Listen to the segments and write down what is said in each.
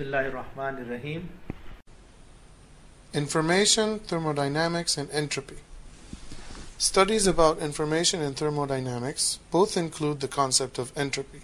Bismillahirrahmanirrahim. Information, thermodynamics, and entropy. Studies about information and thermodynamics both include the concept of entropy,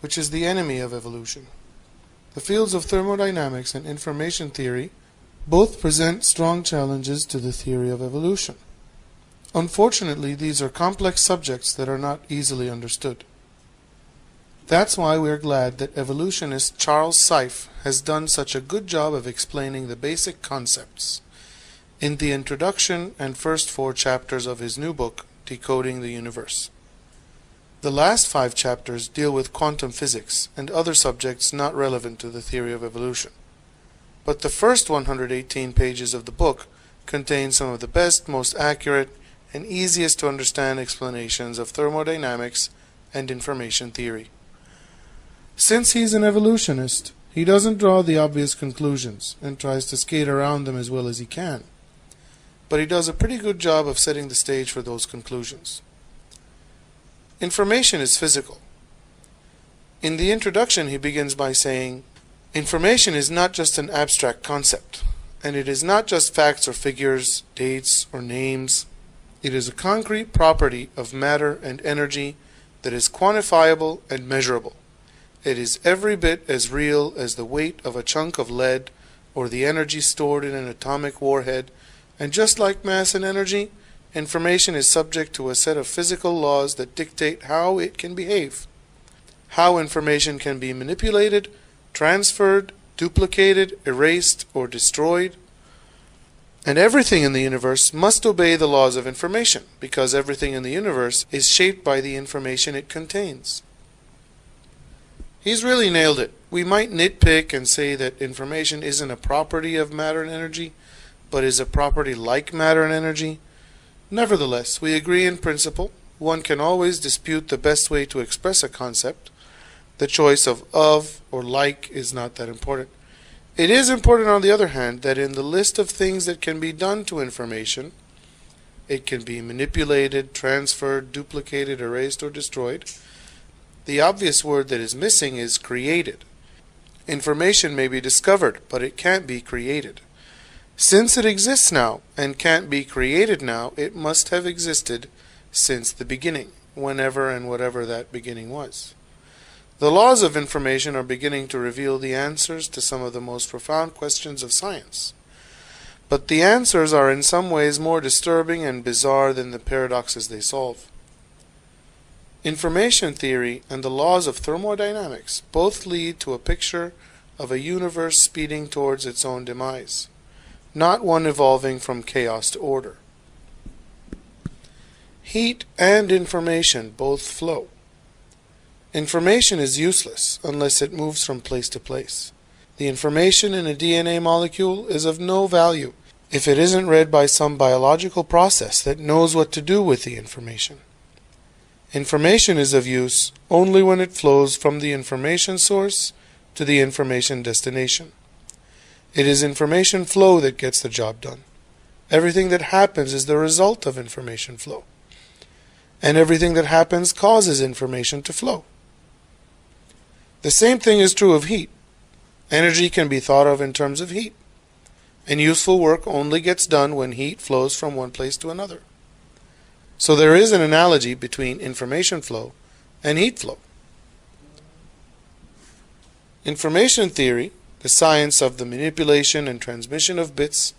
which is the enemy of evolution. The fields of thermodynamics and information theory both present strong challenges to the theory of evolution. Unfortunately, these are complex subjects that are not easily understood. That's why we're glad that evolutionist Charles Seife has done such a good job of explaining the basic concepts in the introduction and first four chapters of his new book, Decoding the Universe. The last five chapters deal with quantum physics and other subjects not relevant to the theory of evolution. But the first 118 pages of the book contain some of the best, most accurate, and easiest to understand explanations of thermodynamics and information theory. Since he's an evolutionist, he doesn't draw the obvious conclusions and tries to skate around them as well as he can. But he does a pretty good job of setting the stage for those conclusions. Information is physical. In the introduction, he begins by saying, Information is not just an abstract concept, and it is not just facts or figures, dates or names. It is a concrete property of matter and energy that is quantifiable and measurable. It is every bit as real as the weight of a chunk of lead or the energy stored in an atomic warhead, and just like mass and energy, information is subject to a set of physical laws that dictate how it can behave, how information can be manipulated, transferred, duplicated, erased, or destroyed. And everything in the universe must obey the laws of information, because everything in the universe is shaped by the information it contains. He's really nailed it. We might nitpick and say that information isn't a property of matter and energy, but is a property like matter and energy. Nevertheless, we agree in principle. One can always dispute the best way to express a concept. The choice of of or like is not that important. It is important, on the other hand, that in the list of things that can be done to information, it can be manipulated, transferred, duplicated, erased, or destroyed. The obvious word that is missing is created. Information may be discovered, but it can't be created. Since it exists now and can't be created now, it must have existed since the beginning, whenever and whatever that beginning was. The laws of information are beginning to reveal the answers to some of the most profound questions of science. But the answers are in some ways more disturbing and bizarre than the paradoxes they solve. Information theory and the laws of thermodynamics both lead to a picture of a universe speeding towards its own demise, not one evolving from chaos to order. Heat and information both flow. Information is useless unless it moves from place to place. The information in a DNA molecule is of no value if it isn't read by some biological process that knows what to do with the information. Information is of use only when it flows from the information source to the information destination. It is information flow that gets the job done. Everything that happens is the result of information flow. And everything that happens causes information to flow. The same thing is true of heat. Energy can be thought of in terms of heat. And useful work only gets done when heat flows from one place to another. So there is an analogy between information flow and heat flow. Information theory, the science of the manipulation and transmission of bits,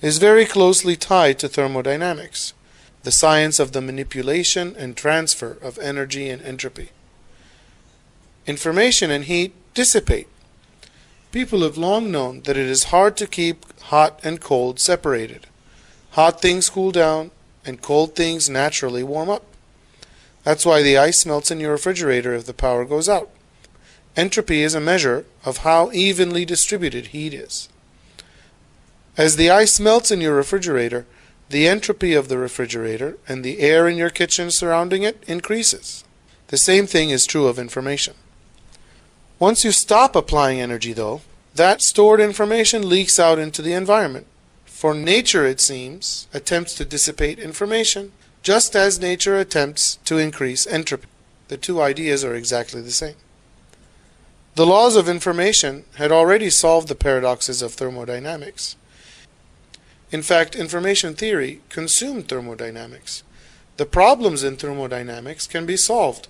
is very closely tied to thermodynamics, the science of the manipulation and transfer of energy and entropy. Information and heat dissipate. People have long known that it is hard to keep hot and cold separated. Hot things cool down, and cold things naturally warm up. That's why the ice melts in your refrigerator if the power goes out. Entropy is a measure of how evenly distributed heat is. As the ice melts in your refrigerator, the entropy of the refrigerator and the air in your kitchen surrounding it increases. The same thing is true of information. Once you stop applying energy, though, that stored information leaks out into the environment. For nature, it seems, attempts to dissipate information, just as nature attempts to increase entropy. The two ideas are exactly the same. The laws of information had already solved the paradoxes of thermodynamics. In fact, information theory consumed thermodynamics. The problems in thermodynamics can be solved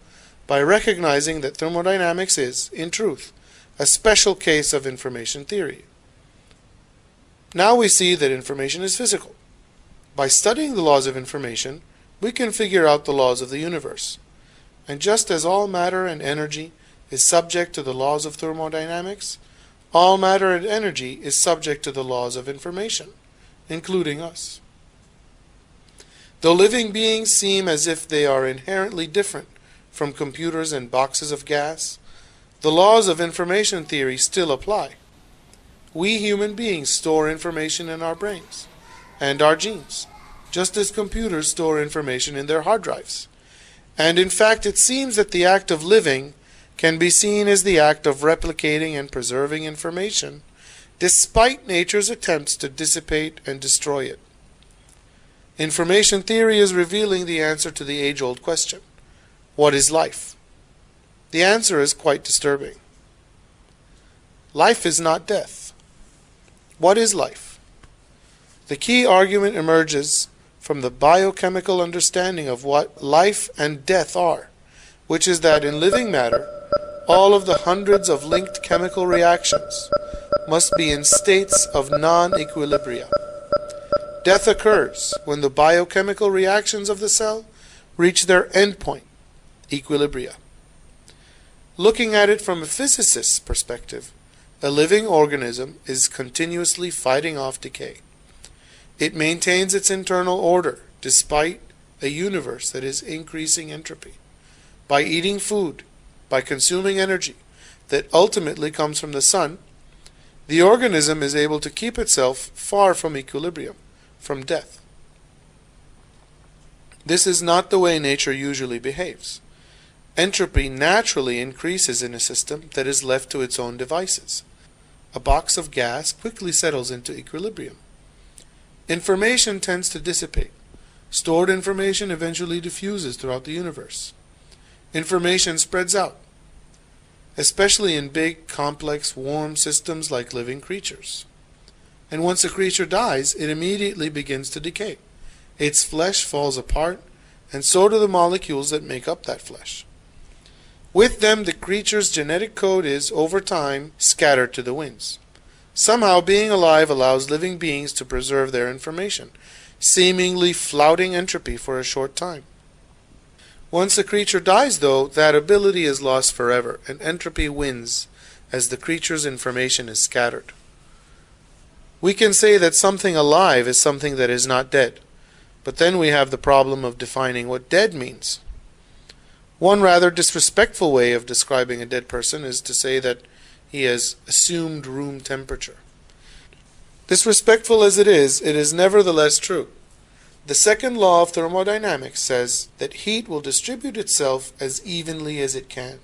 by recognizing that thermodynamics is, in truth, a special case of information theory. Now we see that information is physical. By studying the laws of information, we can figure out the laws of the universe. And just as all matter and energy is subject to the laws of thermodynamics, all matter and energy is subject to the laws of information, including us. Though living beings seem as if they are inherently different from computers and boxes of gas, the laws of information theory still apply. We human beings store information in our brains and our genes, just as computers store information in their hard drives. And in fact, it seems that the act of living can be seen as the act of replicating and preserving information, despite nature's attempts to dissipate and destroy it. Information theory is revealing the answer to the age old question What is life? The answer is quite disturbing. Life is not death. What is life? The key argument emerges from the biochemical understanding of what life and death are, which is that in living matter, all of the hundreds of linked chemical reactions must be in states of non-equilibria. Death occurs when the biochemical reactions of the cell reach their endpoint, equilibria. Looking at it from a physicist's perspective, a living organism is continuously fighting off decay. It maintains its internal order despite a universe that is increasing entropy. By eating food, by consuming energy that ultimately comes from the sun, the organism is able to keep itself far from equilibrium, from death. This is not the way nature usually behaves. Entropy naturally increases in a system that is left to its own devices. A box of gas quickly settles into equilibrium. Information tends to dissipate. Stored information eventually diffuses throughout the universe. Information spreads out, especially in big, complex, warm systems like living creatures. And once a creature dies, it immediately begins to decay. Its flesh falls apart, and so do the molecules that make up that flesh. With them, the creature's genetic code is, over time, scattered to the winds. Somehow, being alive allows living beings to preserve their information, seemingly flouting entropy for a short time. Once a creature dies, though, that ability is lost forever, and entropy wins as the creature's information is scattered. We can say that something alive is something that is not dead, but then we have the problem of defining what dead means. One rather disrespectful way of describing a dead person is to say that he has assumed room temperature. Disrespectful as it is, it is nevertheless true. The second law of thermodynamics says that heat will distribute itself as evenly as it can.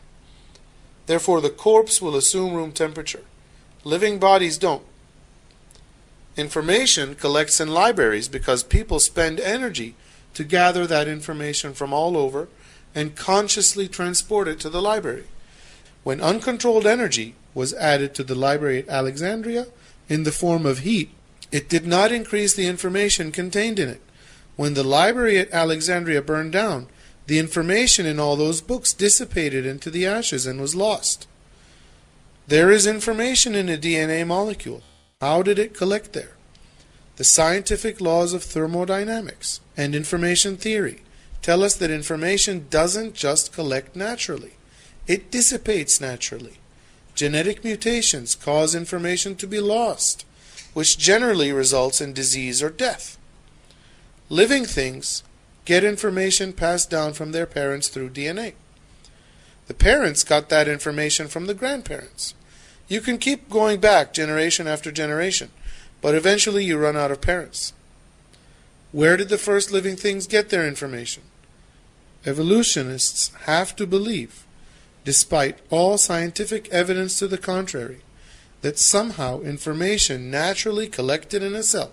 Therefore, the corpse will assume room temperature. Living bodies don't. Information collects in libraries because people spend energy to gather that information from all over and consciously transport it to the library. When uncontrolled energy was added to the library at Alexandria in the form of heat, it did not increase the information contained in it. When the library at Alexandria burned down, the information in all those books dissipated into the ashes and was lost. There is information in a DNA molecule. How did it collect there? The scientific laws of thermodynamics and information theory tell us that information doesn't just collect naturally, it dissipates naturally. Genetic mutations cause information to be lost, which generally results in disease or death. Living things get information passed down from their parents through DNA. The parents got that information from the grandparents. You can keep going back generation after generation, but eventually you run out of parents. Where did the first living things get their information? Evolutionists have to believe, despite all scientific evidence to the contrary, that somehow information naturally collected in a cell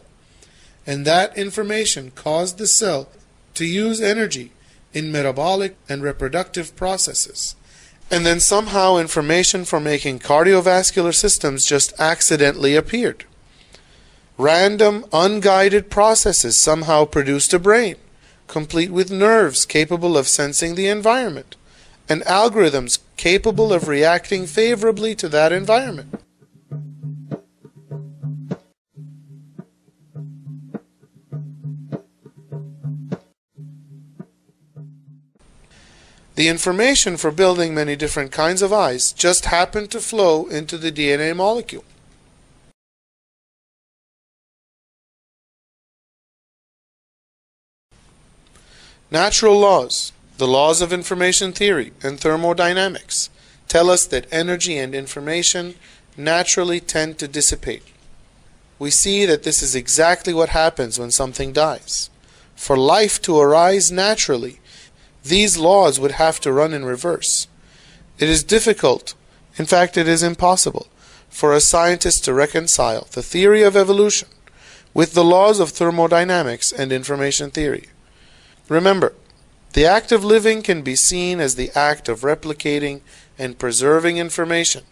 and that information caused the cell to use energy in metabolic and reproductive processes, And then somehow information for making cardiovascular systems just accidentally appeared. Random, unguided processes somehow produced a brain, complete with nerves capable of sensing the environment, and algorithms capable of reacting favorably to that environment. The information for building many different kinds of eyes just happened to flow into the DNA molecule. Natural laws, the laws of information theory and thermodynamics, tell us that energy and information naturally tend to dissipate. We see that this is exactly what happens when something dies. For life to arise naturally, these laws would have to run in reverse. It is difficult, in fact, it is impossible, for a scientist to reconcile the theory of evolution with the laws of thermodynamics and information theory. Remember, the act of living can be seen as the act of replicating and preserving information,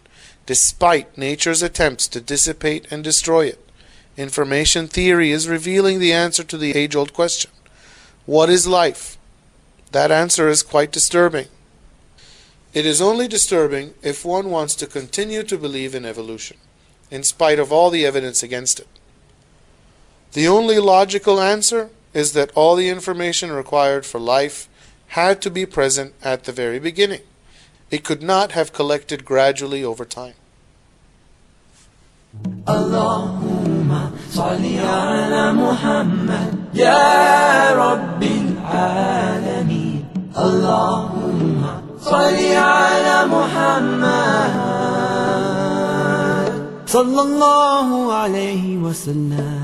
despite nature's attempts to dissipate and destroy it. Information theory is revealing the answer to the age old question What is life? That answer is quite disturbing. It is only disturbing if one wants to continue to believe in evolution, in spite of all the evidence against it. The only logical answer is that all the information required for life had to be present at the very beginning. It could not have collected gradually over time. اللهم صل على محمد يا رب العالمين اللهم صل على محمد صلى الله عليه وسلم